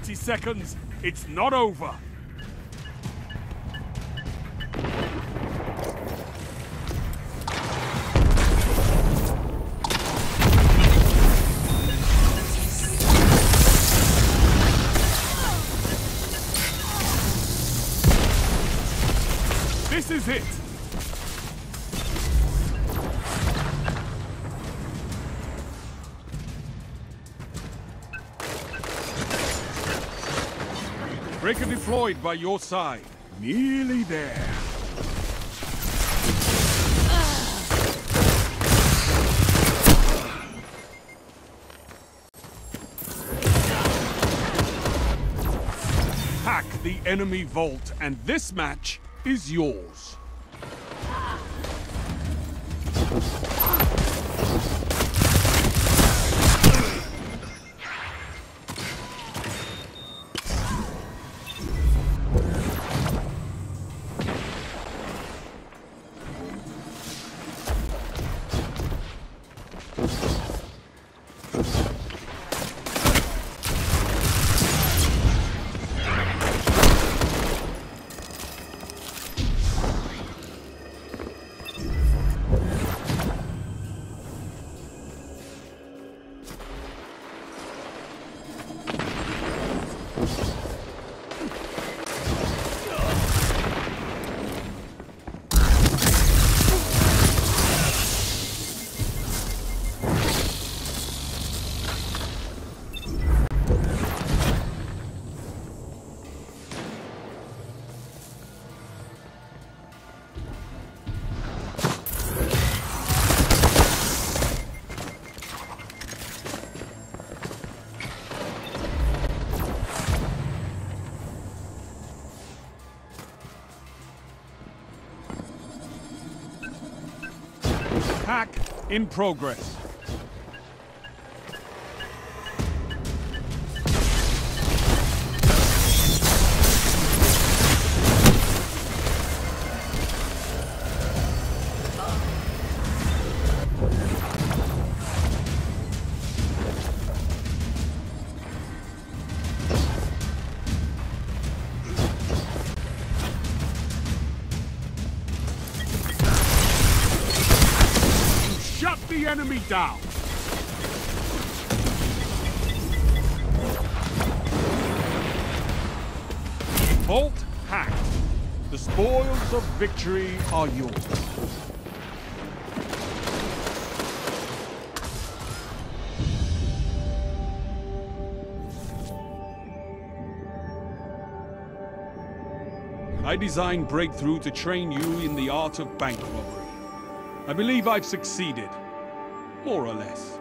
30 seconds. It's not over. Breaker deployed by your side. Nearly there. Hack the enemy vault, and this match is yours. Oops. Hack in progress. The enemy down. Vault hacked. The spoils of victory are yours. I designed Breakthrough to train you in the art of bank robbery. I believe I've succeeded. More or less.